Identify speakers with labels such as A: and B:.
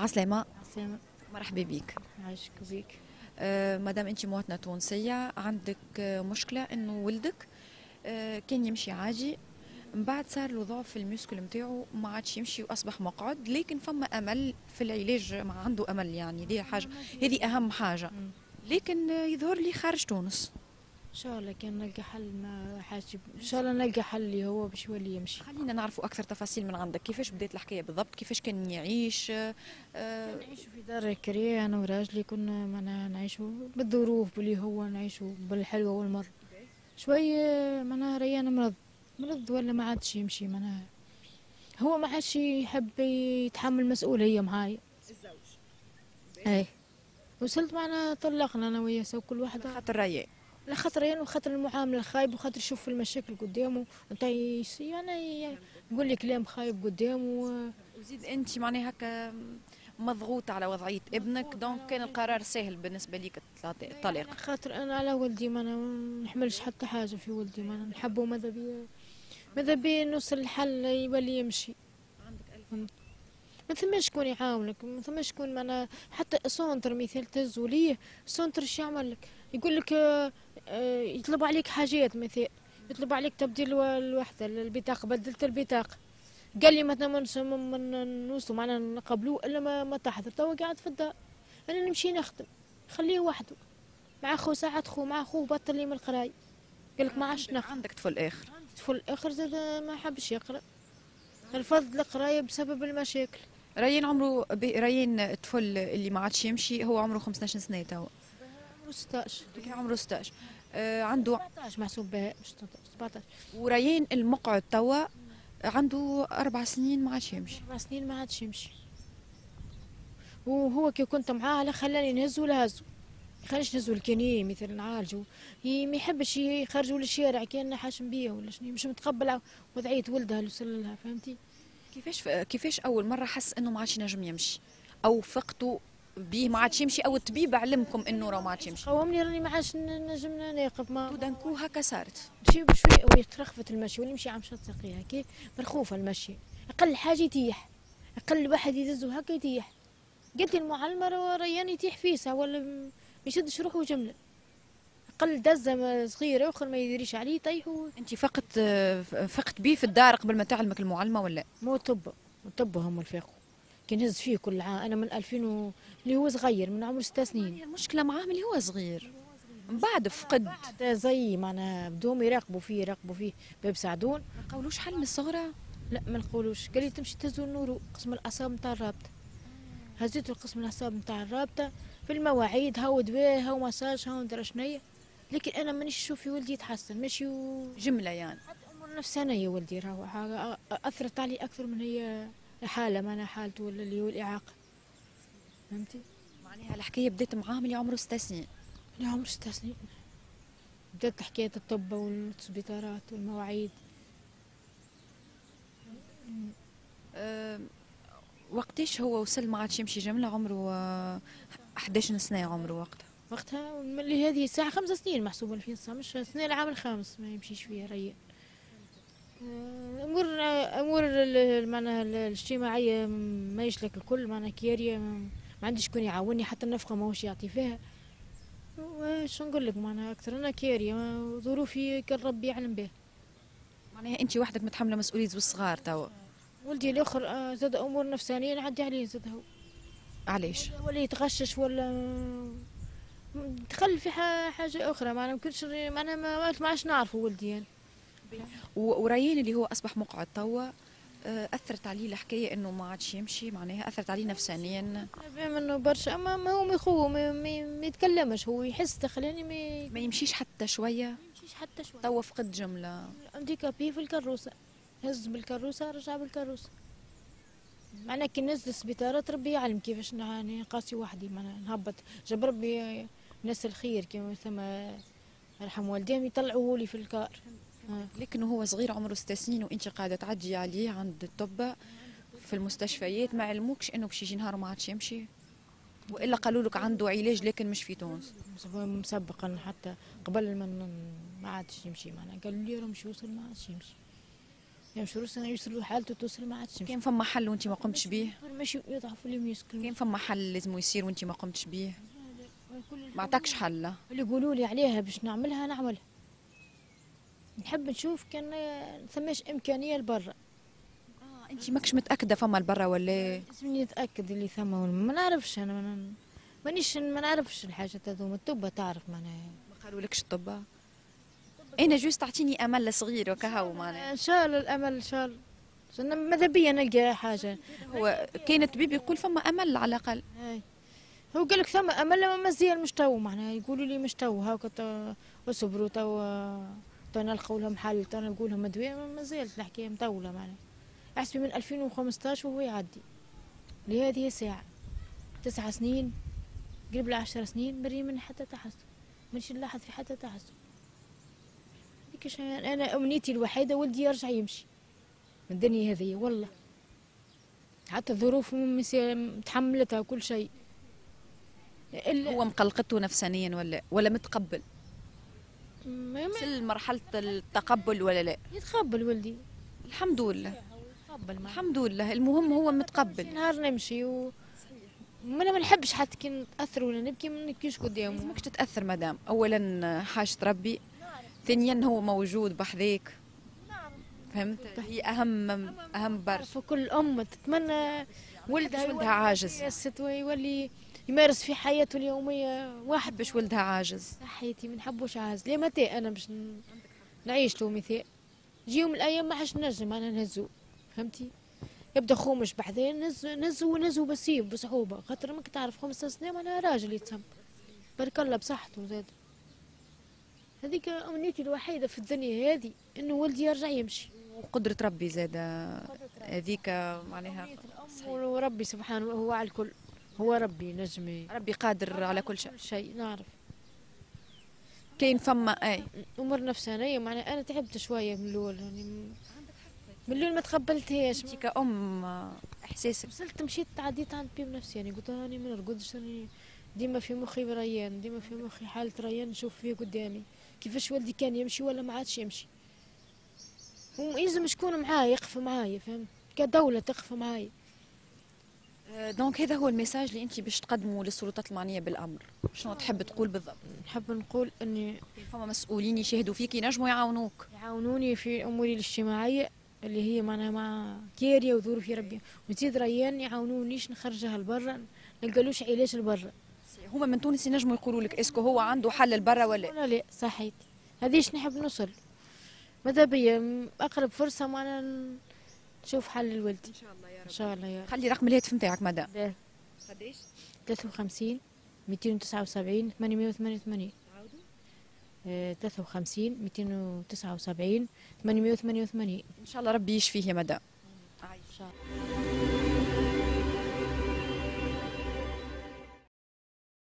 A: عسلامة.
B: سامع
A: مرحبا بك
B: عايشك بيك.
A: آه مادام انت مواطنة تونسية عندك آه مشكلة انه ولدك آه كان يمشي عادي من بعد صار له ضعف في الميسكل نتاعو ما عادش يمشي وأصبح مقعد لكن فما أمل في العلاج ما عنده أمل يعني دي حاجة هذه أهم حاجة.
B: مم.
A: لكن يظهر لي خارج تونس.
B: إن شاء الله كان نلقى حل ما حاجب إن شاء الله نلقى حل اللي هو باش يولي يمشي.
A: خلينا نعرفوا أكثر تفاصيل من عندك. كيفاش بدات الحكاية بالضبط؟ كيفاش كان يعيش؟ آه، آه،
B: نعيشوا في دار كريه أنا وراجلي كنا معنا نعيشوا بالظروف باللي هو نعيشوا بالحلوه والمر. شوي معناها ريان مرض. مرض ولا ما عادش يمشي معناها. هو ما عادش يحب يتحمل مسؤولية معايا. اي وصلت معنا طلقنا أنا وياه كل واحدة
A: خاطر ريان.
B: لا خاطر يعني وخاطر المعاملة الخايب وخاطر يشوف المشاكل قدامه. أنت يعني يقول لي كلام خايب قدامه؟
A: وزيد أنت معناها هكا مضغوطة على وضعية ابنك donc كان القرار سهل بالنسبة ليك الطلاق- الطلاق.
B: خاطر أنا على ولدي ما نحملش حتى حاجة في ولدي ما نحبه ماذا بي ماذا بي نوصل الحل يولي يمشي. ما ثماش شكون يعاونك؟ ما ثماش شكون معنا حتى centre مثال تهزو ليه centre إيش يعمل لك؟ يقول لك يطلب عليك حاجات مثال يطلب عليك تبديل الو- الوحدة البطاقة بدلت البطاقة. قال لي مثلا ما ما- ما نوصلوا معنا نقبلوه إلا ما, ما تحضر توا قاعد في الدار. أنا نمشي نخدم. خليه وحده. مع خو ساعات خو مع خو بطل لي من القراي قال لك ما عادش نخدم.
A: عندك طفل آخر.
B: في الآخر زاد ما حبش يقرأ. رفض القراية بسبب المشاكل.
A: ريان عمره ريان الطفل اللي ما عادش يمشي هو عمره 15 سنة توا.
B: عمره 16
A: كان عمره 16 آه عنده
B: 17 محسوب مش 17
A: وريان المقعد توا عنده أربع سنين ما عادش يمشي.
B: أربع سنين ما عادش يمشي. وهو كي كنت معاه لا خلاني نهزو لا هزو. خليش نهزو الكنيه مثلا نعالجو. ي- ما يحبش يخرجوا للشارع كان حاشم بيه ولا شنو مش متقبل وضعية ولدها اللي وصل لها فهمتي؟
A: كيفاش كيفاش أول مرة حس إنه ما عادش ينجم يمشي؟ أو فقتوا بيه ما عادش يمشي. أو الطبيب علمكم إنه راه ما عادش يمشي.
B: قومني راني ما عادش نجم ناقف ما
A: دانكو هكا صارت.
B: بشوي بشوي هو يترخفت المشي ولا يمشي عم شط ساقيها كي مرخوفه المشي. أقل حاجة يتيح. أقل واحد يدزو هكا يتيح. قلت المعلمة راه ريان يتيح فيسا ولا ما يشدش روحه جملة. أقل دزة صغيرة اخر ما يدريش عليه يطيح
A: أنت فقت آه، فقت بيه في الدار قبل ما تعلمك المعلمة ولا؟
B: مو طب طب هم الفاقوا كي نهز فيه كل عام. أنا من 2000 و... اللي هو صغير من عمره ست سنين.
A: هي المشكلة معاه اللي هو صغير. من بعد فقد. ما
B: بعد زي معناها بدوم يراقبوا فيه يراقبوا فيه. باب سعدون
A: قولوش حل من الصغرى؟
B: لا ما نقولوش. قال لي تمشي تهزو النورو قسم الأعصاب نتاع الرابطة. هزيت القسم الأعصاب نتاع الرابطة. في المواعيد هاو دواء هاو مساج هاو ندرى شنيا. لكن أنا مانيش نشوف في ولدي يتحسن ماشي و...
A: جملة يعني.
B: أمور نفسانيه ولدي راهو أثرت علي أكثر من هي حالة ما أنا حالته ولا اللي هو الإعاقة. فهمتي؟
A: معناها الحكاية بدات معاه من عمره ست سنين.
B: لا عمر ست سنين. بدات حكايه الطب والسبيطارات والمواعيد.
A: أه وقتاش هو وصل ما عادش يمشي جملة عمره؟ آه، 11 سنة عمره وقتها؟
B: وقتها من اللي هذه الساعة خمس سنين محسوبة 2019 سنة العام الخامس ما يمشيش فيها ريان آه، أمور أمور ال- ال- معناها ال- الاجتماعية ما يشلك الكل معناها كيارية ما ما عندي شكون يعاوني حتى النفقة ماهوش يعطي فيها. واش نقول لك؟ معناها أكثر أنا كيارية ما- ظروفي كان ربي يعلم بها.
A: معناها أنت وحدك متحملة مسؤولية ذو الصغار توا.
B: ولدي الآخر آه، زاد أمور نفسانية نعدي عليه زاد هو.
A: علاش؟
B: ولا يتغشش ولا دخل في ح- حاجة أخرى. معناها ما كنتش معناها ما عادش نعرفه ولدي يعني.
A: وريان اللي هو أصبح مقعد. توا آه، أثرت عليه الحكاية إنه ما عادش يمشي معناها أثرت عليه نفسانيا.
B: فاهم إنه برشا أما ما هو مخو ما, ما, ما يتكلمش هو يحس داخلاني ما
A: ما يمشيش حتى شوية.
B: يمشيش حتى شوي
A: توا فقد جملة.
B: هانديكابي في الكروسه هز بالكروسه رجع بالكروسه معناها كي نزل السبيطارات ربي يعلم كيفاش نعني قاسي وحدي معناها نهبط. جاب ربي ناس الخير كيما ثم يرحم والديهم يطلعوه لي في الكار.
A: لكن هو صغير عمره ست سنين وانت قاعدة تعدي عليه عند الطب في المستشفيات. ما علموكش إنه باش يجي نهار ما عادش يمشي وإلا قالوا لك عنده علاج لكن مش في تونس.
B: مسبقا حتى قبل ما ما عادش يمشي. معنا قالوا لي راه مش يوصل ما عادش يمشي. يمشي روسنا يوصلوا حالته توصل ما عادش يمشي.
A: كان فما حل وانت ما قمتش بيه؟
B: ماشي يضعف اليوم يسكن.
A: كان فما حل لازم يصير وانت ما قمتش بيه؟ ما عطاكش حل.
B: اللي يقولوا لي عليها باش نعملها نعملها. نحب نشوف كان ثماش إمكانية لبرا.
A: آه انت ماكش متأكدة فما لبرا ولا؟
B: لازمني نتأكد اللي ثم ولا ما نعرفش أنا ما مانيش ما نعرفش الحاجات هذوما. التوبه تعرف معناها.
A: ما قالوا لكش الطب؟ أنا juste تعطيني أمل صغير وكهو معناها.
B: إن شاء الله الأمل إن شاء الله. ماذا بيا نلقى حاجة؟
A: هو كان الطبيب يقول فما أمل على
B: الأقل. هو قال لك ثم أمل لما مزيان مش تو معناها. يقولوا لي مش تو هاكا أصبروا تو تو نلقوا لهم حل تو لهم ادويه ما زالت الحكاية مطولة معناها. احسبي من 2015 وهو يعدي. لهذه الساعة. تسع سنين قريب العشر سنين بري من حتى تحسن مانيش نلاحظ في حتى تحسن أنا أمنيتي الوحيدة ولدي يرجع يمشي. من الدنيا هذه والله. حتى الظروف تحملتها كل شيء.
A: هو مقلقته نفسانيا ولا ولا متقبل؟ وصل مرحله التقبل ولا لا؟
B: يتقبل ولدي.
A: الحمد لله.
B: يتقبل
A: الحمد لله. المهم هو متقبل.
B: نهار نمشي و ما أنا ما نحبش حتى كي نتأثر ولا نبكي ما نبكيش قدامه.
A: لازمك تتأثر مدام. اولا حاجة ربي. ثانيا هو موجود بحذاك فهمت؟ هي اهم أهم برشا
B: كل ام تتمنى ولدها
A: ولدها عاجز.
B: يست ويولي يمارس في حياته اليومية واحد
A: باش ولدها عاجز.
B: صحيتي ما نحبوش عاجز. ليه متى أنا باش نعيش له مثال يجي يوم من الأيام ما حش نجم أنا نهزو. فهمتي؟ يبدأ خومش بعدين نز نزو نزو بسيب بصعوبه خاطر ماك تعرف خمس سنين أنا راجل يتسم. بارك الله بصحته زاد. هذيك أمنيتي الوحيدة في الدنيا هذه إنه ولدي يرجع يمشي.
A: وقدرة ربي زاد. هذيك معناها
B: وربي سبحانه هو على الكل. هو ربي نجمي.
A: ربي قادر على كل شيء.
B: شيء نعرف.
A: كاين فما اي.
B: أمور نفسانيه معناها أنا تعبت شوية من الأول يعني من الأول ما تقبلتهاش.
A: انت كأم إحساسك.
B: وصلت مشيت تعديت عند طبيب نفسي يعني قلت راني ما نرقدش راني ديما في مخي ريان ديما في مخي حالة ريان نشوف فيه قدامي. كيفاش ولدي كان يمشي ولا ما عادش يمشي. ويلزم شكون معايا يقف معايا فهمت؟ كدولة تقف معايا.
A: donc هذا هو ال message اللي انت باش تقدمه للسلطات المعنية بالأمر. شنو تحب تقول بالضبط؟
B: نحب نقول
A: إني فما مسؤولين يشاهدوا فيك ينجموا يعاونوك.
B: يعاونوني في أموري الاجتماعية اللي هي معناها مع كيريا وظروفي ربي. وزيد ريان يعاونونيش نخرجها لبرا نلقالوش علاج لبرا.
A: هما من تونس ينجموا يقولوا لك إسكو هو عنده حل لبرا ولا
B: ولا لا صحيت هذيش نحب نوصل. ماذا بيا؟ أقرب فرصة معنا ن- نشوف حل لولدي
A: إن شاء الله يا
B: إن شاء الله يا رب.
A: خلي رقم الهاتف نتاعك مدام. قداش
B: 53 279 888 آه، 53 279 888
A: إن شاء الله ربي يشفيه يا مدام.
B: إن شاء الله.